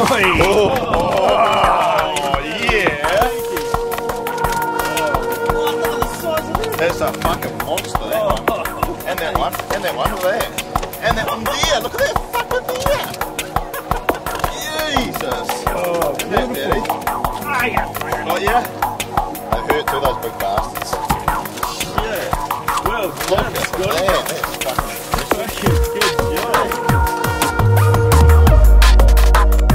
Oh, yeah. That's a fucking monster, one. And that one, and that one over there. And that one there, look at that Oh, dirty? Oh, yeah? They hurt too, those big bastards. Yeah. Well, Look at that.